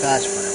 That's what